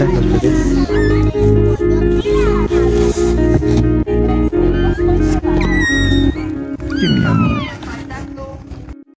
チャンです。